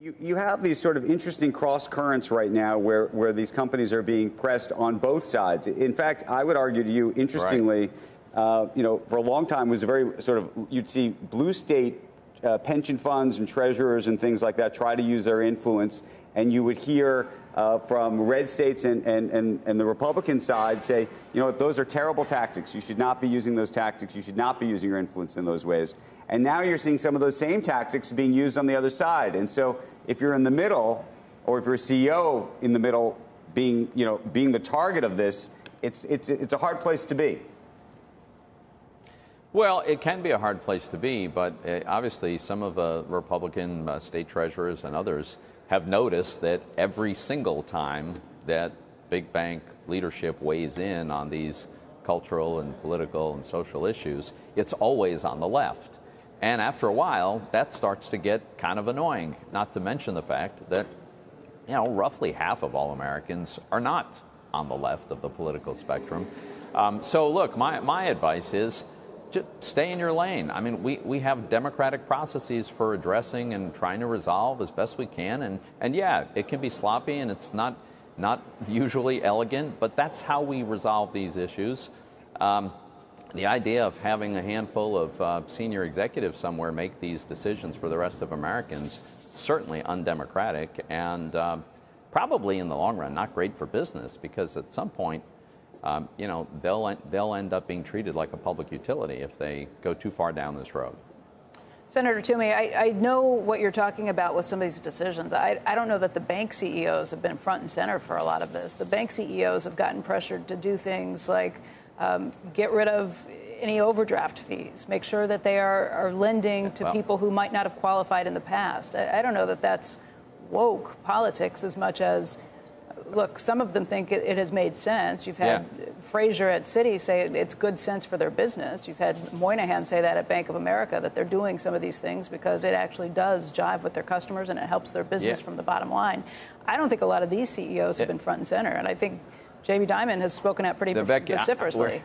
You, you have these sort of interesting cross currents right now where, where these companies are being pressed on both sides. In fact, I would argue to you, interestingly, right. uh, you know, for a long time was a very sort of, you'd see blue state uh, pension funds and treasurers and things like that try to use their influence, and you would hear uh, from red states and, and, and, and the Republican side say, you know what, those are terrible tactics. You should not be using those tactics. You should not be using your influence in those ways. And now you're seeing some of those same tactics being used on the other side. And so if you're in the middle, or if you're a CEO in the middle being, you know, being the target of this, it's, it's, it's a hard place to be. Well, it can be a hard place to be, but uh, obviously some of the Republican uh, state treasurers and others have noticed that every single time that big bank leadership weighs in on these cultural and political and social issues, it's always on the left. And after a while, that starts to get kind of annoying, not to mention the fact that, you know, roughly half of all Americans are not on the left of the political spectrum. Um, so, look, my, my advice is just stay in your lane. I mean, we, we have democratic processes for addressing and trying to resolve as best we can. And, and yeah, it can be sloppy and it's not, not usually elegant, but that's how we resolve these issues. Um, the idea of having a handful of uh, senior executives somewhere make these decisions for the rest of Americans certainly undemocratic and uh, probably in the long run not great for business because at some point, um, you know, they'll they'll end up being treated like a public utility if they go too far down this road. Senator Toomey, I, I, know what you're talking about with some of these decisions. I, I, don't know that the bank CEOs have been front and center for a lot of this. The bank CEOs have gotten pressured to do things like um, get rid of any overdraft fees, make sure that they are, are lending to well, people who might not have qualified in the past. I, I, don't know that that's woke politics as much as, look, some of them think it, it has made sense. You've had yeah. Fraser at Citi say it's good sense for their business. You've had Moynihan say that at Bank of America, that they're doing some of these things because it actually does jive with their customers and it helps their business yeah. from the bottom line. I don't think a lot of these CEOs have been front and center, and I think Jamie Dimon has spoken out pretty vociferously.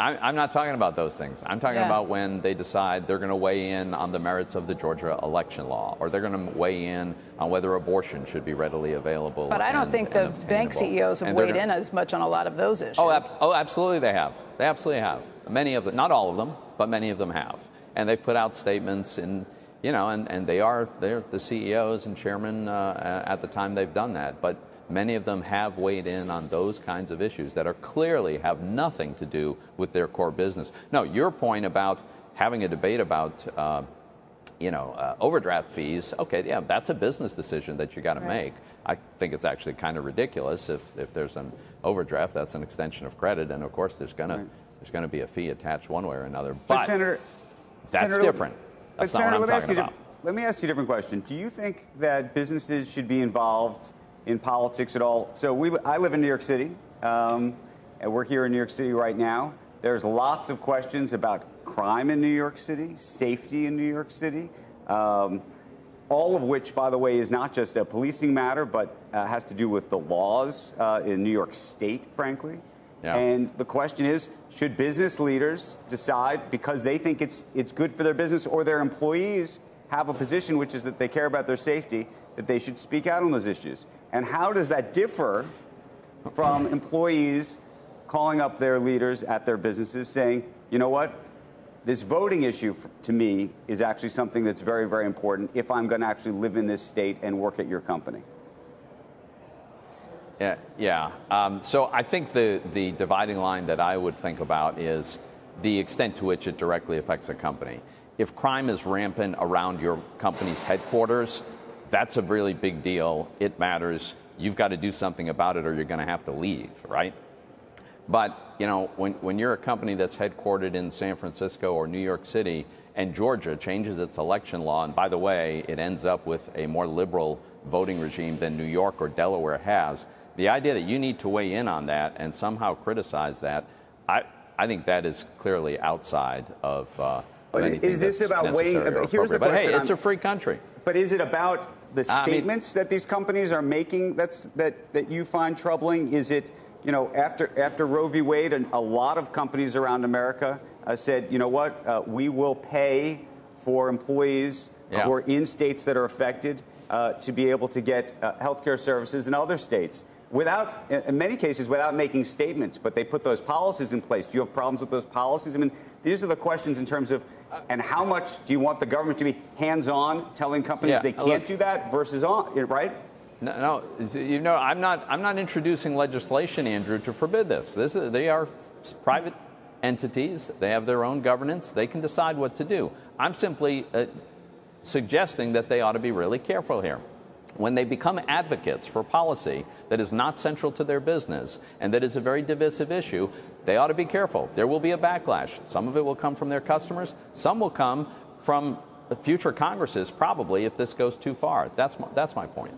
I'm not talking about those things. I'm talking yeah. about when they decide they're going to weigh in on the merits of the Georgia election law, or they're going to weigh in on whether abortion should be readily available. But I don't and, think the bank CEOs have weighed in as much on a lot of those issues. Oh, ab- oh, absolutely, they have. They absolutely have. Many of them, not all of them, but many of them have, and they've put out statements in. You know, and, and they are they're the CEOs and chairmen uh, at the time they've done that. But Many of them have weighed in on those kinds of issues that are clearly have nothing to do with their core business. No, your point about having a debate about uh, you know, uh, overdraft fees, okay, yeah, that's a business decision that you got to right. make. I think it's actually kind of ridiculous if, if there's an overdraft, that's an extension of credit, and of course there's going right. to there's going to be a fee attached one way or another. But, but Senator, that's Senator, different. That's not Senator, what I'm talking about. Let me ask you a different question. Do you think that businesses should be involved in politics at all. So we, I live in New York City, um, and we're here in New York City right now. There's lots of questions about crime in New York City, safety in New York City, um, all of which, by the way, is not just a policing matter, but uh, has to do with the laws uh, in New York State, frankly. Yeah. And the question is, should business leaders decide because they think it's it's good for their business or their employees have a position which is that they care about their safety, that they should speak out on those issues? And how does that differ from employees calling up their leaders at their businesses saying, you know what, this voting issue to me is actually something that's very, very important if I'm going to actually live in this state and work at your company? Yeah, yeah. Um, so I think the, the dividing line that I would think about is the extent to which it directly affects a company. If crime is rampant around your company's headquarters, that's a really big deal. It matters. You've got to do something about it or you're going to have to leave, right? But, you know, when, when you're a company that's headquartered in San Francisco or New York City and Georgia changes its election law, and by the way, it ends up with a more liberal voting regime than New York or Delaware has, the idea that you need to weigh in on that and somehow criticize that, I, I think that is clearly outside of. Uh, but is this about weighing? Here's the question. But hey, it's a free country. But is it about the statements I mean, that these companies are making that's that that you find troubling? Is it you know after after Roe v. Wade, and a lot of companies around America uh, said, you know what, uh, we will pay for employees Yeah. who are in states that are affected uh, to be able to get uh, health care services in other states without, in many cases, without making statements. But they put those policies in place. Do you have problems with those policies? I mean, these are the questions in terms of, and how much do you want the government to be hands-on, telling companies Yeah, they can't do that versus on, right? No, no, you know, I'm not. I'm not introducing legislation, Andrew, to forbid this. This is, they are private entities. They have their own governance. They can decide what to do. I'm simply uh, suggesting that they ought to be really careful here. When they become advocates for policy that is not central to their business and that is a very divisive issue, they ought to be careful. There will be a backlash. Some of it will come from their customers. Some will come from future Congresses, probably, if this goes too far. That's my, that's my point.